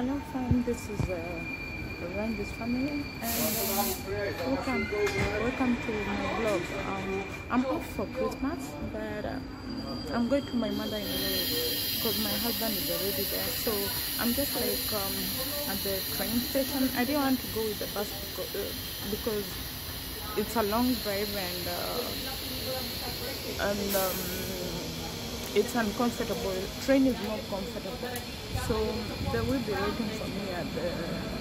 Hello fam, this is uh, Randy's family and uh, welcome, welcome to my vlog. Um, I'm off for Christmas but uh, I'm going to my mother-in-law because my husband is already there. So I'm just like um, at the train station. I didn't want to go with the bus because, uh, because it's a long drive and uh, and um, it's uncomfortable. Train is more comfortable. So they will be waiting for me at the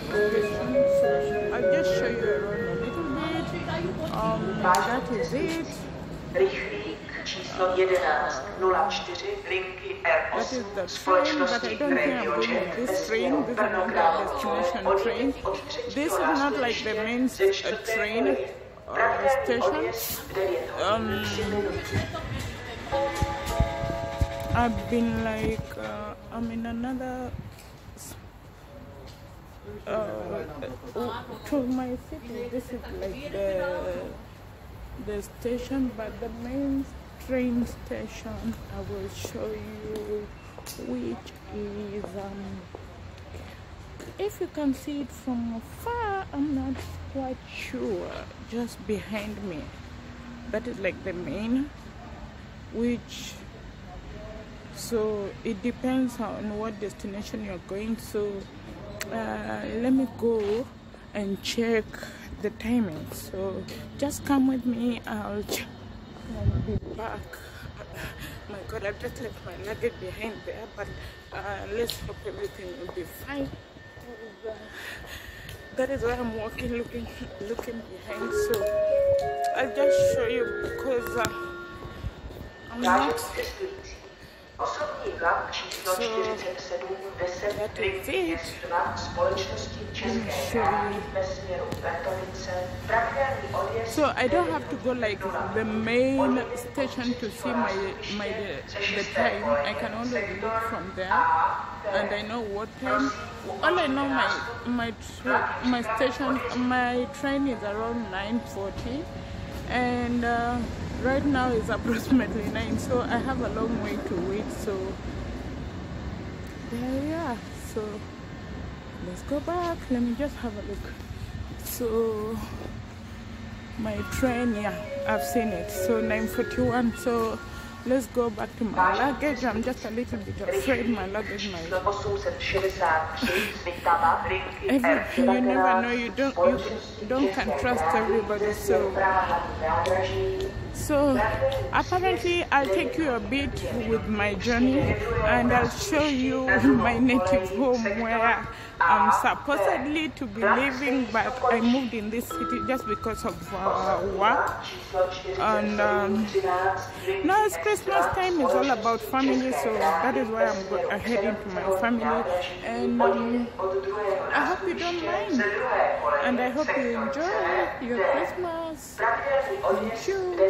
station. So I'll just show you around a little bit. Um, that is it. Číslo 1104 linky That is R8 the train, but I společnosti going RegioJet this train. This is not the destination train. This is not like the main uh, train uh, station. odjezd v 9 hodin Um, 3 minuty. I've been like uh, I'm in another uh, to my city. This is like the the station, but the main train station I will show you, which is um. If you can see it from afar, I'm not quite sure. Just behind me, that is like the main, which so it depends on what destination you're going so uh, let me go and check the timing. So just come with me. I'll and be back. My god i've just left my luggage behind there but uh, let's hope everything will be fine. That is why i'm walking looking looking behind. So i'll just show you because uh, i'm not osobní vlak číslo So, 4710 linky společnosti České dráhy ve směru Bertovice. Pravidelný odjezd So I don't have to go like the main station to see my my the, the time. I can only look from there, and I know what time. All I know my my my station my train is around 9:40, and uh, right now is approximately nine. So I have a long way to wait. So there we are. So let's go back. Let me just have a look. So my train yeah i've seen it so 941 so let's go back to my luggage i'm just a little bit afraid my luggage might číslo 863 z Vltava linky Every, you never R19 know you don't you don't can trust everybody so směru Praha hlavní nádraží. so apparently i'll take you a bit with my journey and i'll show you my native home where i'm supposedly to be living but i moved in this city just because of uh, work and um, now it's Christmas time. It's all about family, so that is why I'm go- heading to my family. And um, I hope you don't mind, and I hope you enjoy your Christmas. Thank you.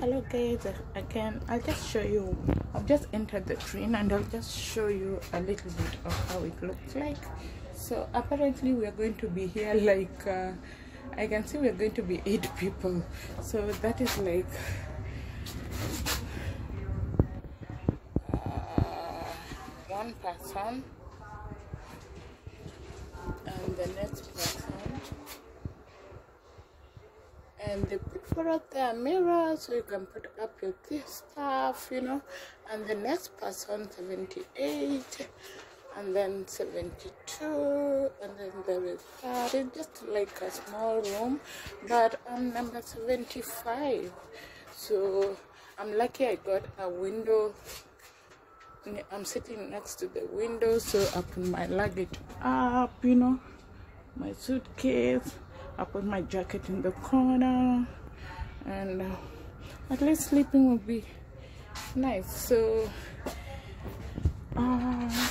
Hello guys. I again, I'll just show you. I've just entered the train, and I'll just show you a little bit of how it looks like. So apparently, we are going to be here like. Uh, I can see we're going to be eight people. So that is like uh, one person and the next person. And they put for out there mirrors so you can put up your stuff, you know. And the next person, 78 and then 72 and then there is that. It's just like a small room but i'm number 75 so i'm lucky i got a window. I'm sitting next to the window so i put my luggage up you know my suitcase i put my jacket in the corner and uh, at least sleeping will be nice so uh,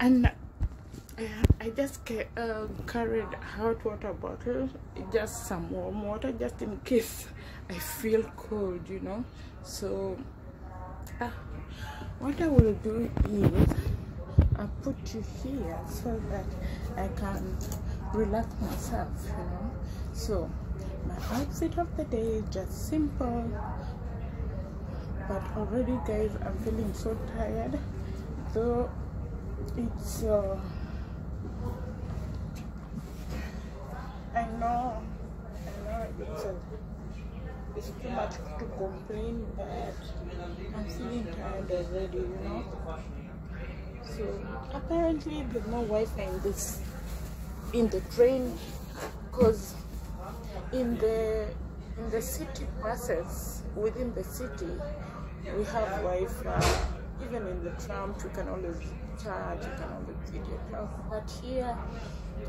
and uh, I just uh, carried hot water bottle, just some warm water, just in case I feel cold, you know. So, uh, what I will do is I'll put you here so that I can relax myself, you know. So, my outfit of the day is just simple, but already, guys, I'm feeling so tired. Though it's uh, I know I know it's a, it's too much to complain but I'm feeling tired already you know so apparently there's no Wi-Fi in this in the train because in the in the city buses within the city we have Wi-Fi. Even in the tram you can always charge you can always video talk but here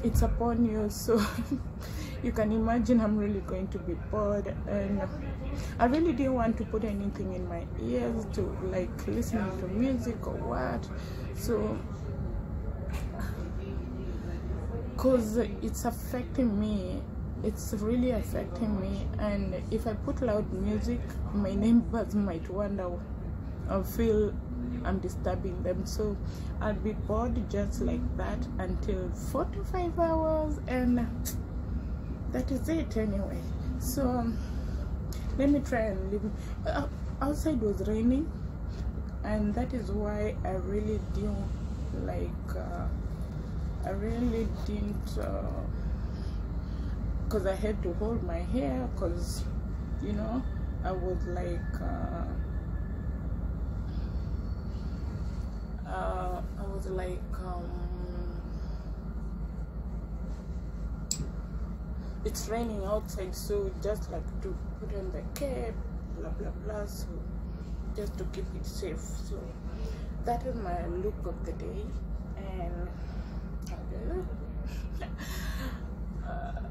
it's upon you so you can imagine i'm really going to be bored. And i really didn't want to put anything in my ears to like listening to music or what. So because it's affecting me. It's really affecting me. And if i put loud music my neighbors might wonder or feel i'm disturbing them. So i'll be bored just like that until four to five hours and that is it anyway. So um, let me try and leave uh, outside was raining and that is why i really don't like uh, really didn't because uh, i had to hold my hair because you know i was like uh, uh, I was like, um, it's raining outside, so just like to put on the cap, blah blah blah, so just to keep it safe. So that is my look of the day, and uh,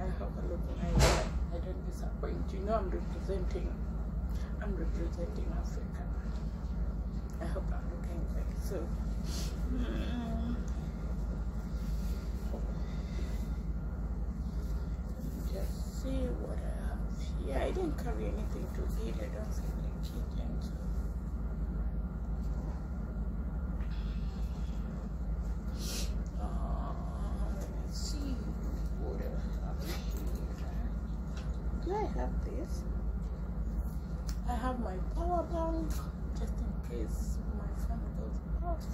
I hope I look nice. I don't disappoint. You know, I'm representing. I'm representing Africa. I hope I'm looking good. So, just see what I have here. I didn't carry anything to eat. I don't feel like eating. So. Uh, let me see what I have here. Do I have this? I have my power bank just in case my phone goes off.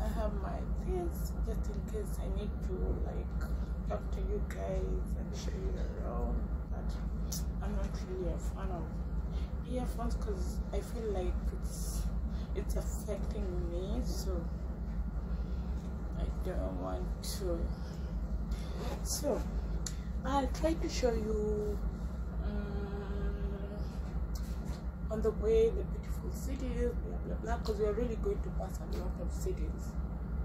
I have my this just in case I need to like talk to you guys and show you around. But I'm not really a fan of earphones because I feel like it's it's affecting me. So I don't want to. So I'll try to show you. Um, on the way the beautiful cities blah blah blah because we are really going to pass a lot of cities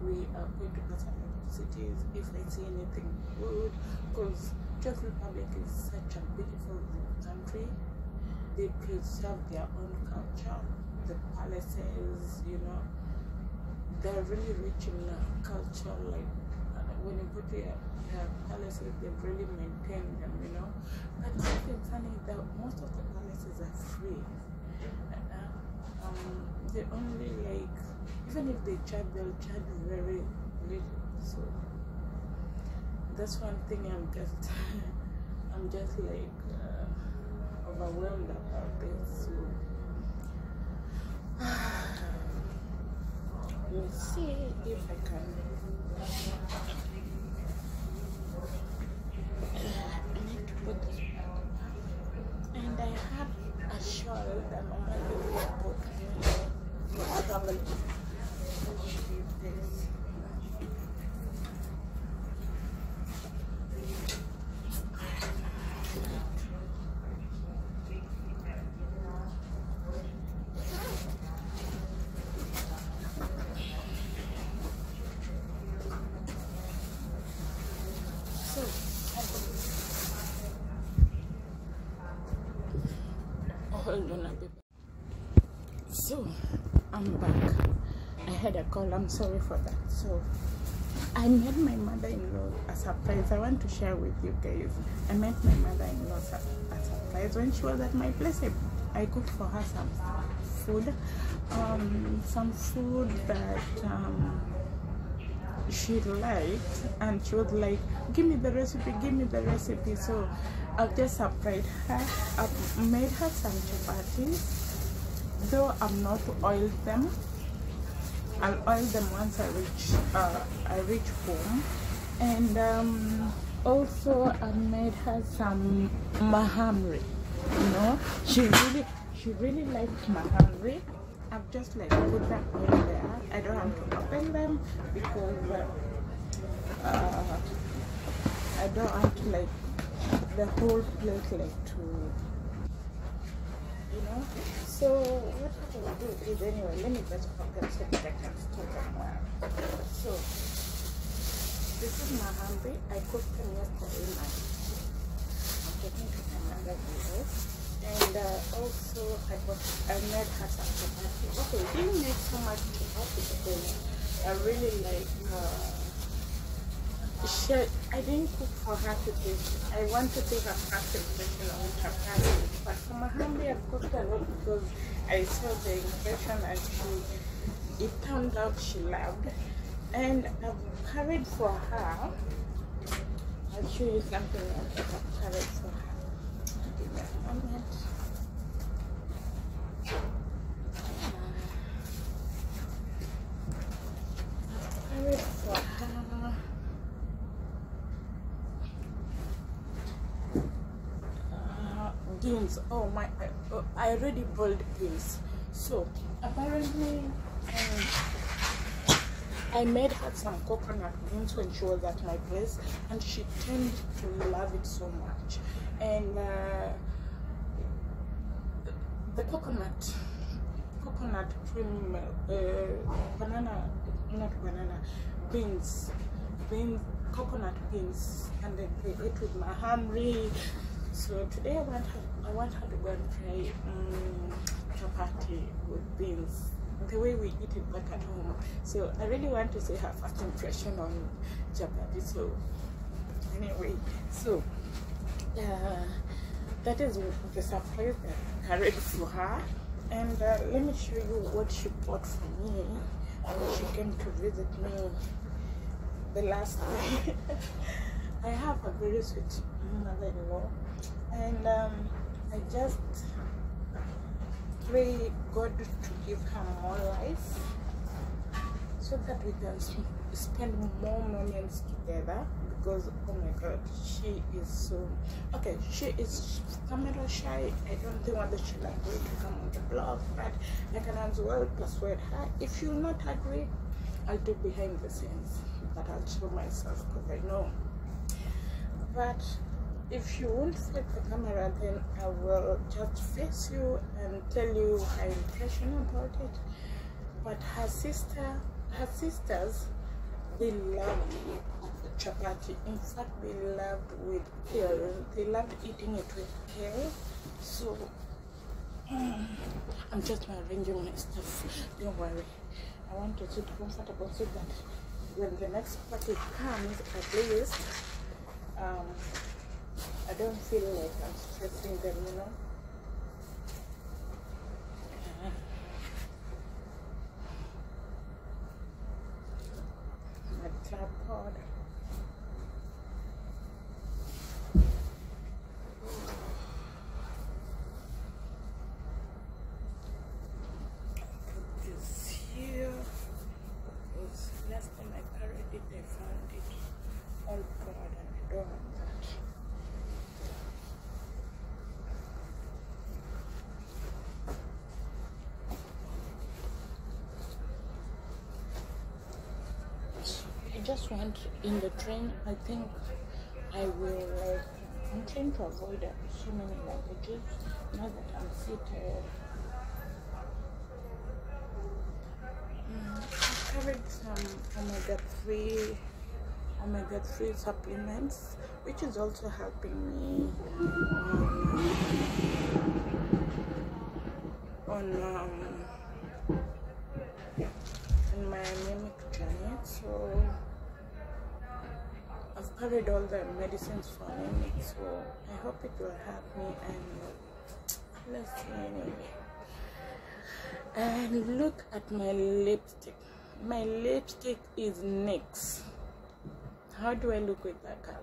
we are going to pass a lot of cities if i see anything good because czech republic is such a beautiful country. They preserve their own culture the palaces you know. They're really rich in uh, culture like uh, when you to your, your palaces they've really maintained them you know. But something funny that most of the palaces are free um, they only like even if they charge they'll charge very little so that's one thing i'm just i'm just like uh, overwhelmed about this so me see if i can I need to put this back. and i have a shawl that mama usually put for traveling this so so i'm back. I had a call. I'm sorry for that. So i met my mother-in-law a surprise. I want to share with you guys. I met my mother-in-law a surprise. When she was at my place i, I cooked for her some food. Um some food that um she liked. And she was like give me the recipe give me the recipe. So i've just surprised her i've made her some chapatis though i'm not oiled them I'll oil them once I reach uh, I reach home, and um, also I made her some mahamri. You know, she really she really likes mahamri. I've just like put them in there. I don't have to open them because uh, I don't want like the whole plate like to you know. So what I will do is anyway, let me just open so that I can them well. So this is my hambi. I cooked them yesterday night. I'm taking to another video. And uh, also I got I made her some. Okay, didn't make so much chapati because I really like uh, she, I didn't cook for her to taste. I want to take a first impression on chapati. But for Mahamri, I cooked a lot because I saw the impression and she, it turned out she loved. And I've carried for her. I'll show you something else I've carried for her. Give me a moment. I've carried for her. uh, Oh my! Uh, I already boiled beans. So apparently, um, I made her some coconut beans when she was at my place, and she tended to love it so much. And uh, the coconut, coconut cream, uh, banana, not banana, beans, beans, coconut beans, and then they ate with my hamri. So today I want her, I want her to go and try um, chapati with beans, the way we eat it back at home. So I really want to see her first impression on chapati. So anyway, so uh, that is the surprise that I carried for her. And uh, let me show you what she bought for me when she came to visit me the last time. I have a very sweet mother-in-law, and um, I just pray God to give her more life, so that we can spend more moments together. Because oh my God, she is so okay. She is camera shy. I don't think that she'll agree to come on the blog, but I can as well persuade her. If you'll not agree, I'll do behind the scenes, but I'll show myself because I know. But if you won't face the camera, then I will just face you and tell you her impression about it. But her sister, her sisters, they loved chapati. In fact, they loved with kale. They loved eating it with kale. So I'm just arranging my stuff. Don't worry. I want to sit comfortable so that when the next party comes, at least um, I don't feel like I'm stressing them, you know. Uh, My tripod. Put this here. Because last time I carried it, I found it all covered and I don't want that. I just want in the train, I think I will like, I'm trying to avoid uh, so many luggages now that I'm seated. Mm, I carried some omega 3 omega 3 supplements which is also helping me on, on um, in my anemic journey so I've carried all the medicines for me, so I hope it will help me and let's see anyway. And look at my lipstick. My lipstick is NYX. How do I look with that color?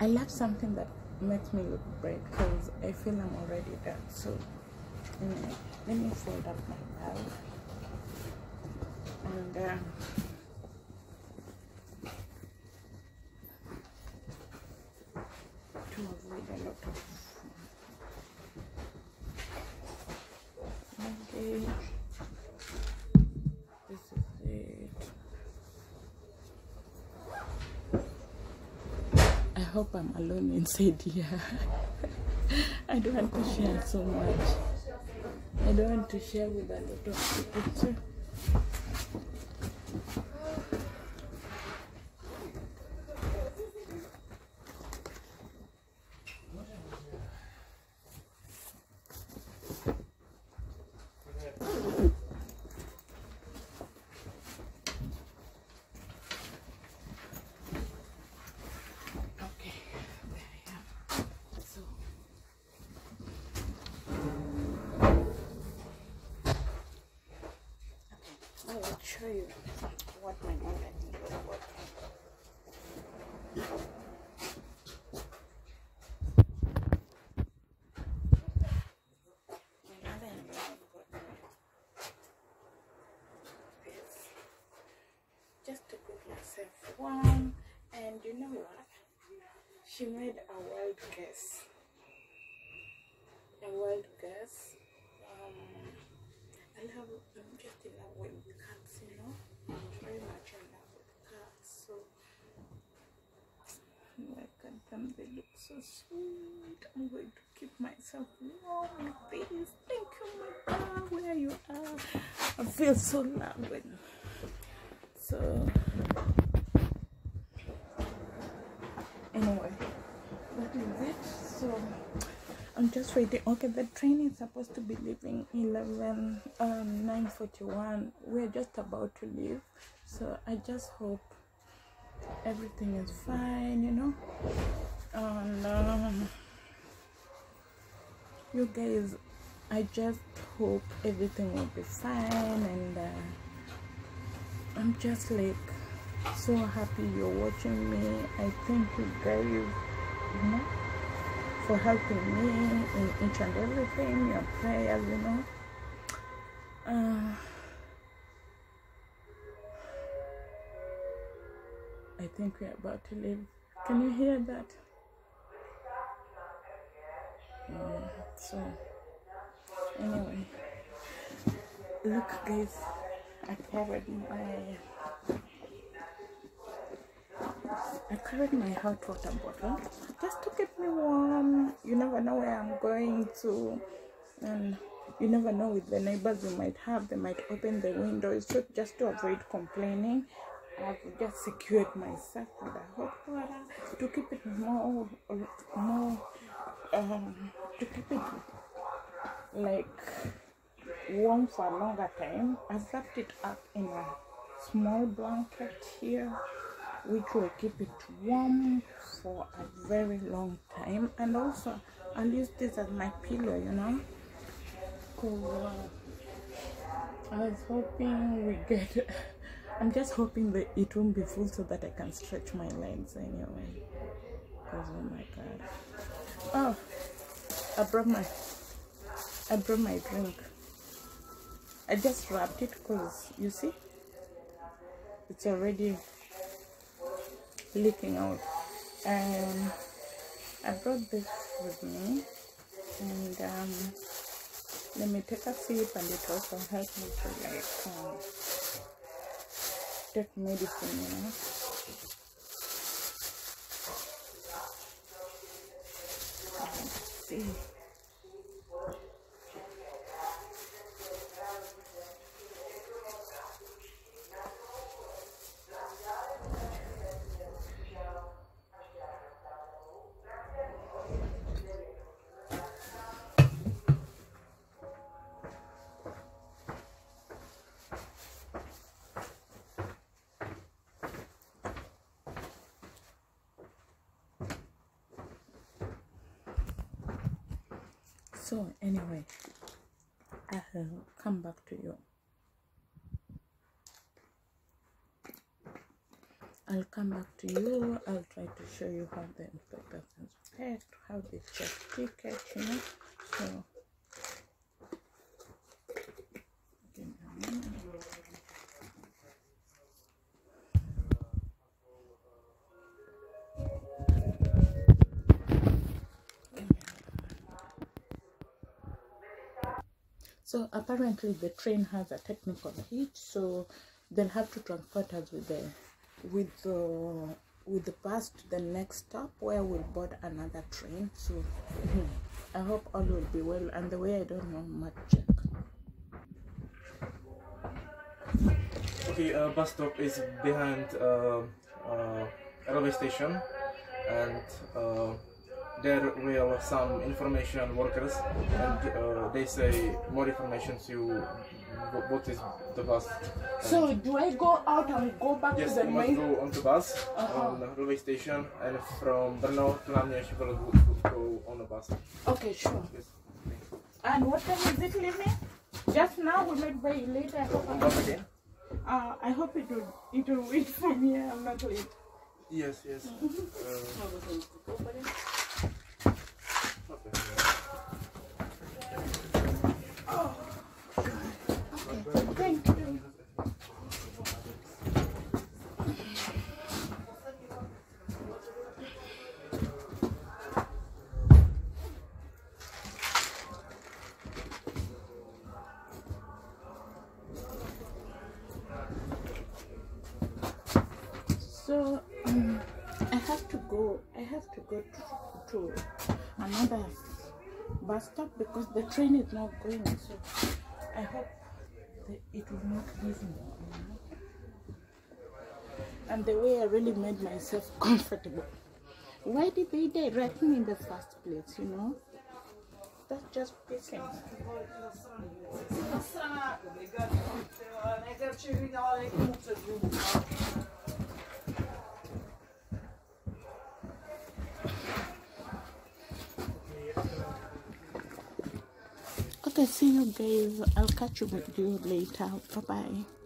I love something that makes me look bright because I feel I'm already done. So anyway, let me fold up my bag and. Um, to avoid a lot of luggage. This is it. I hope I'm alone inside here. I don't want to share so much. I don't want to share with a lot of people show you what my my mother-in-law me this just to keep myself warm. And you know what? She made a wild guess. A wild guess. Um, I love. I'm just in love with cats. You know, I'm very much in love with cats. So look at them. They look so sweet. I'm going to keep myself warm this. Thank you, my God, where you are. I feel so loved. So anyway, that is it. So I'm just waiting. Okay, the train is supposed to be leaving 11 um 9:41. We're just about to leave, so I just hope everything is fine. You know, and um, you guys, I just hope everything will be fine and. Uh, I'm just like so happy you're watching me. I thank you guys, you know, for helping me in each and everything, your prayers, you know. Uh, I think we're about to leave. Can you hear that? So, anyway, look, guys. I carried my I carried my hot water bottle just to keep me warm. You never know where I'm going to, and you never know with the neighbors you might have. They might open the windows, so just to avoid complaining. I've just secured myself with a hot water to keep it more, more, um, to keep it like warm for a longer time. I've wrapped it up in a small blanket here, which will keep it warm for a very long time. And also, I'll use this as my pillow, you know. Cause uh, I was hoping we get. I'm just hoping that it won't be full so that I can stretch my legs anyway. Cause oh my god. Oh, I brought my. I brought my drink. I just wrapped it because you see it's already leaking out and I brought this with me and um, let me take a sip and it also helps me to like um, take medicine you know Let's see So anyway, I'll come back to you. I'll come back to you. I'll try to show you how the persons paid, how they check tickets, you know. So So apparently the train has a technical hitch, so they'll have to transport us with the with the with the bus to the next stop where we'll board another train. So I hope all will be well. And the way I don't know much. Okay, uh, bus stop is behind uh, uh, railway station, and uh, there will some information workers, and uh, they say more information to wh- what is the bus. So do I go out and go back Yes, to the you must main? go on the bus Uh-huh. on the railway station, and from Brno to Lanier, you will go on the bus. Okay, sure. Yes. And what time is it leaving? Just now we might very late. I hope. Bus again? Uh, I hope it will it will wait for me. I'm not late. Yes, yes. Uh, to another bus stop because the train is not going. So I hope it will not leave me. And the way I really made myself comfortable. Why did they direct me in the first place? You know, that's just pissing. Okay, see you guys. I'll catch you with you later. Bye bye.